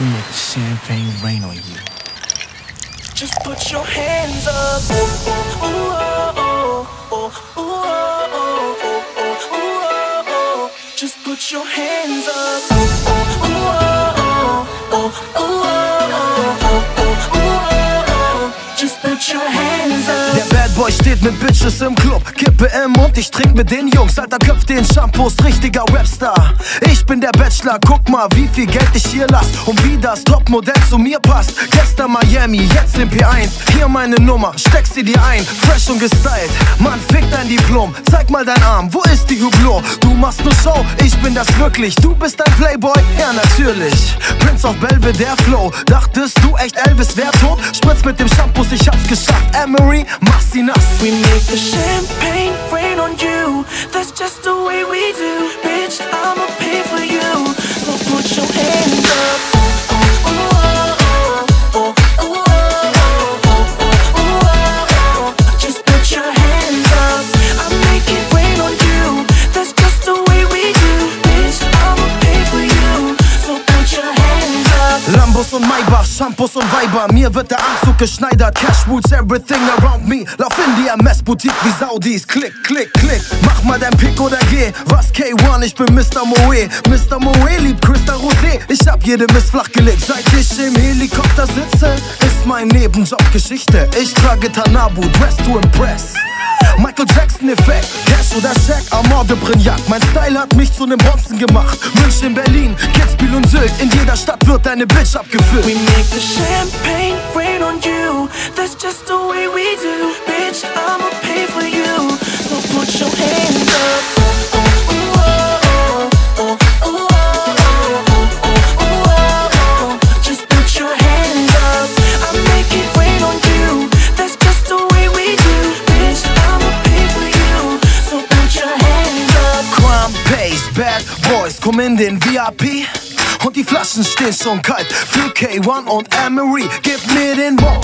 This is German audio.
Make the champagne rain on you. Just put your hands up. Oh, oh, oh, oh, oh, oh, oh, oh. Just put your hands up. Der Bad Boy steht mit Bitches im Club, Kippe im Mund, ich trink mit den Jungs, alter Köpf den Shampoos, richtiger Rapstar. Ich bin der Bachelor, guck mal, wie viel Geld ich hier lass und wie das Topmodell zu mir passt. Gestern Miami, jetzt im P1, hier meine Nummer, steck sie dir ein, fresh und gestylt. Mann, fick dein Diplom, zeig mal dein Arm, wo ist die Hublot? Du machst nur Show, ich bin das wirklich, du bist ein Playboy, ja natürlich. Prince of Belvedere Flow, dachtest du echt Elvis wär tot? Spritz mit dem Shampoos, ich hab's geschafft. Emery, mach sie nass. We make the champagne rain on you. That's just the way we do. Bitch, I'ma Shampoos und Weiber. Mir wird der Anzug geschneidert. Cash rules everything around me. Lauf in die MS-Boutique wie Saudis. Klick, klick, klick. Mach mal dein Pick oder geh. Was K1, ich bin Mr. Moe. Mr. Moe liebt Christa Rosé. Ich hab jede Miss flachgelegt. Seit ich im Helikopter sitze, ist mein Nebenjob Geschichte. Ich trage Tanabu, dress to impress. Jackson Effekt, Cash oder Shaq, Amor de Brignac. Mein Style hat mich zu nem Bronzen gemacht. München, Berlin, Kitzbühel und Sylt. In jeder Stadt wird deine Bitch abgefüllt. We make the champagne rain on you. That's just the way we do. Bitch, I'ma pay for you. So put your hands up. Komm in den VIP. Und die Flaschen stehen schon kalt für K1 und Emery. Gib mir den Mo,